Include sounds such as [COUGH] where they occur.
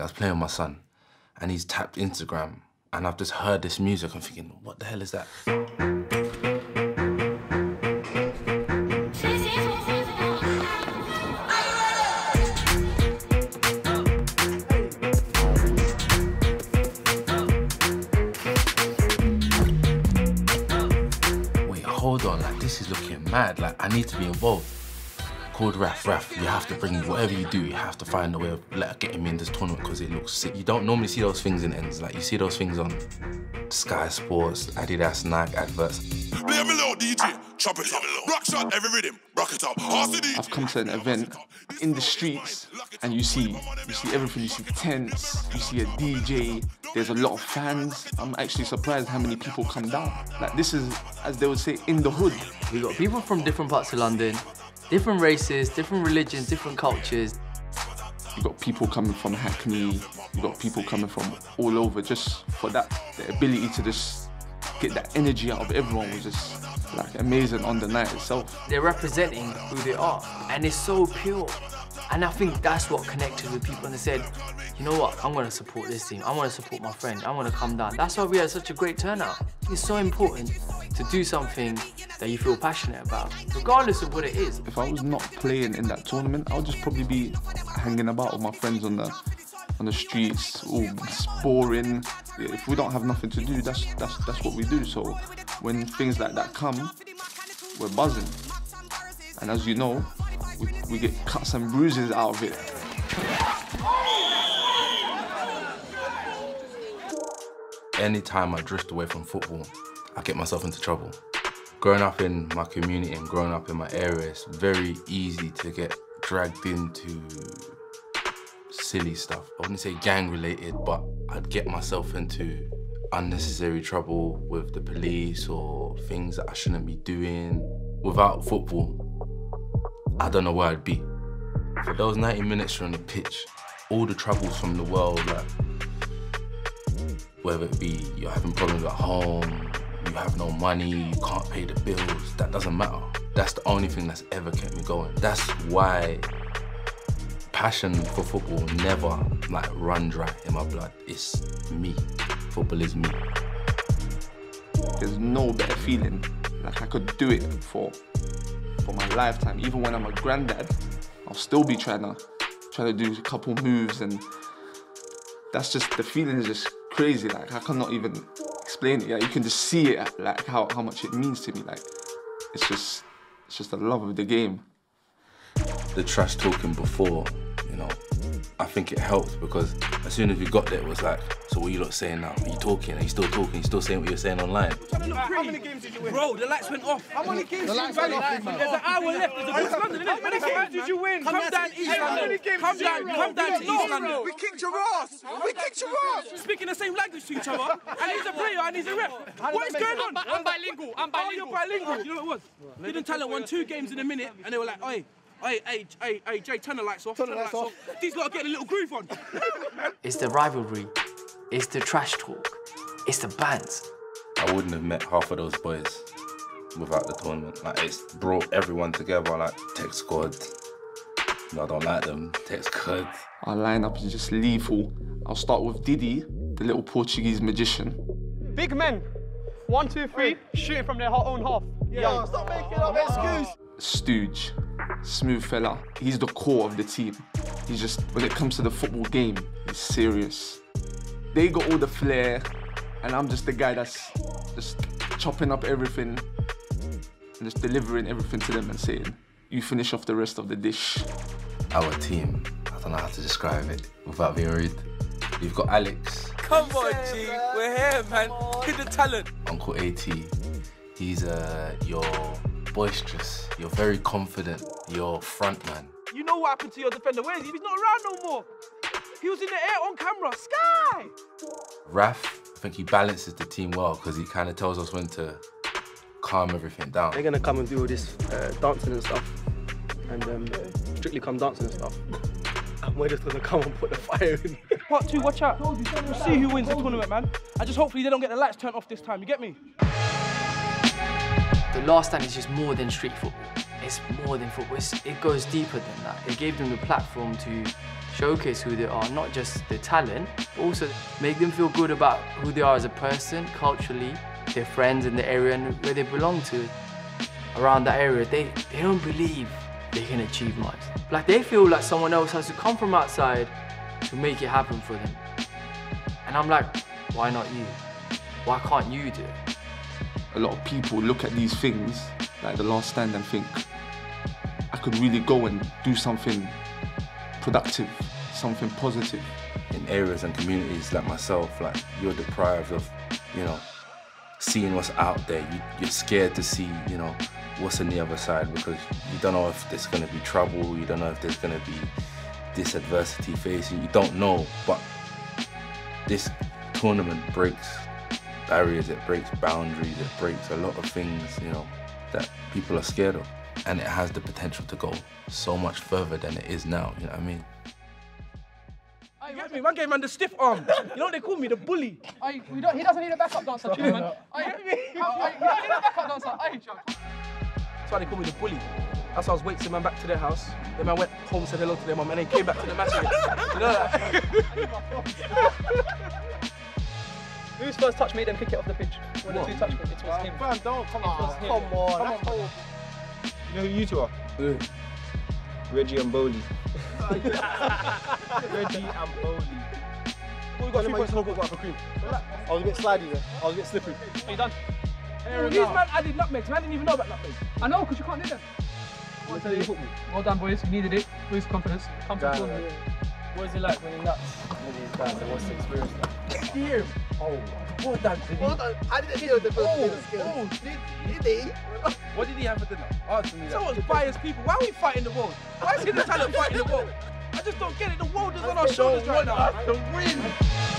I was playing with my son, and he's tapped Instagram, and I've just heard this music. I'm thinking, what the hell is that? Wait, hold on, like this is looking mad. Like I need to be involved. Called Raf, Raf, you have to bring him, whatever you do, you have to find a way of let, get him in this tournament because it looks sick. You don't normally see those things in ends. Like you see those things on Sky Sports, Adidas, Nike adverts. Play me low, DJ. Chop it up. Rock shot, every rhythm. Rock it up. I've come to an event in the streets and you see you see everything. You see tents, you see a DJ. There's a lot of fans. I'm actually surprised how many people come down. Like this is, as they would say, in the hood. We got people from different parts of London, different races, different religions, different cultures. You got people coming from Hackney. You got people coming from all over. Just for that, the ability to just get that energy out of everyone was just like amazing on the night itself. They're representing who they are, and it's so pure. And I think that's what connected with people and they said, you know what, I'm gonna support this team. I wanna support my friend. I wanna come down. That's why we had such a great turnout. It's so important to do something that you feel passionate about, regardless of what it is. If I was not playing in that tournament, I would just probably be hanging about with my friends on the on the streets, all sporing. If we don't have nothing to do, that's that's that's what we do. So when things like that come, we're buzzing. And as you know, we, we get cuts and bruises out of it. Anytime I drift away from football, I get myself into trouble. Growing up in my community and growing up in my area, it's very easy to get dragged into silly stuff. I wouldn't say gang related, but I'd get myself into unnecessary trouble with the police or things that I shouldn't be doing. Without football, I don't know where I'd be. For those 90 minutes you're on the pitch, all the troubles from the world, like whether it be you're having problems at home, have no money, you can't pay the bills, that doesn't matter. That's the only thing that's ever kept me going. That's why passion for football never like run dry in my blood. It's me. Football is me. There's no better feeling. Like I could do it for for my lifetime. Even when I'm a granddad, I'll still be trying to trying to do a couple moves and that's just the feeling is just crazy. Like I cannot even explain it. Yeah, you can just see it like how, how much it means to me. Like it's just it's just the love of the game. The trash talking before, I think it helped because as soon as we got there, it was like, so what are you lot saying now? Are you talking? Are you still talking? you still saying what you're saying online? How many games did you win? Bro, the lights went off. How many games did you win? There's an hour left. There's a West London, innit? How many games did you win? Come down East London. Come down, come down to East London. We kicked your ass. We kicked your ass. Speaking the same language to each other, and he's a player and he's a ref. What is going on? I'm bilingual. I'm Oh, you're bilingual. bilingual. You know what it was? Hidden Talent won two games in a minute, and they were like, oi, Hey, hey, hey, hey, Jay, turn the lights off. Turn the lights off. These lot are getting a little groove on. It's the rivalry, it's the trash talk, it's the bands. I wouldn't have met half of those boys without the tournament. Like it's brought everyone together. Like Tech Squad. No, I don't like them. Tech Squad. Our lineup is just lethal. I'll start with Didi, the little Portuguese magician. Big men. One, two, three. Shooting from their own half. Yeah. Stop making up excuse. Stooge, smooth fella. He's the core of the team. He's just, when it comes to the football game, he's serious. They got all the flair, and I'm just the guy that's just chopping up everything and just delivering everything to them and saying, you finish off the rest of the dish. Our team. I don't know how to describe it without being rude. You've got Alex, Come on, G. We're here, man. Hidden Talent. Uncle AT. He's uh, your boisterous. You're very confident. You're front man. You know what happened to your defender? Where is he? He's not around no more. He was in the air on camera. Sky! Raf, I think he balances the team well because he kind of tells us when to calm everything down. They're gonna come and do all this uh, dancing and stuff, and um, strictly come dancing and stuff. And we're just gonna come and put the fire in. [LAUGHS] Part two, watch out. We'll see who wins the tournament, man. And just hopefully they don't get the lights turned off this time. You get me? The last stand is just more than street football. it's more than football. It's, it goes deeper than that. It gave them the platform to showcase who they are, not just their talent, but also make them feel good about who they are as a person, culturally, their friends in the area and where they belong to. Around that area, they, they don't believe they can achieve much. Like they feel like someone else has to come from outside to make it happen for them. And I'm like, why not you? Why can't you do it? A lot of people look at these things like the last stand and think, I could really go and do something productive, something positive. in areas and communities like myself, like you're deprived of, you know, seeing what's out there. You, you're scared to see, you know, what's on the other side because you don't know if there's going to be trouble. You don't know if there's going to be this adversity facing. You don't know, but this tournament breaks barriers. It breaks boundaries. It breaks a lot of things, you know, that people are scared of, and it has the potential to go so much further than it is now. You know what I mean? You get me? Man gave man the stiff arm. You know what they call me? The bully. Aye, we don't, he doesn't need a backup dancer, chill, man. Aye, aye, aye, he don't need a backup dancer. Aye, Chuck. That's why they call me the bully. That's why I was waiting to man back to their house. Then man went home, said hello to their mum, and then came back to the match. You know that? [LAUGHS] Whose first touch made them kick it off the pitch? When the two touched it, it was him. Fam, don't come It was on. him. Come on. Come that's on. You know who you two are? Reggie and Bowley. [LAUGHS] Reggie and Bowley. We got three points. for cream. I was a bit slidey there. I was a bit slippery. Are you done? These man added nutmegs. Man didn't even know about nutmegs. I know, because you can't do them. Well done, boys. You needed it. Boost confidence. Come to the tournament. What is it like when you're nuts with these guys and what's the experience like? Here. Oh, well done, did he? Hold on. I didn't hear the first oh, bit skill. Oh, did Did he? What did he have for dinner? Answer me that. Someone's biased people. Why are we fighting the world? Why is the talent fighting the world? I just don't get it. The world is on our shoulders right now. To win.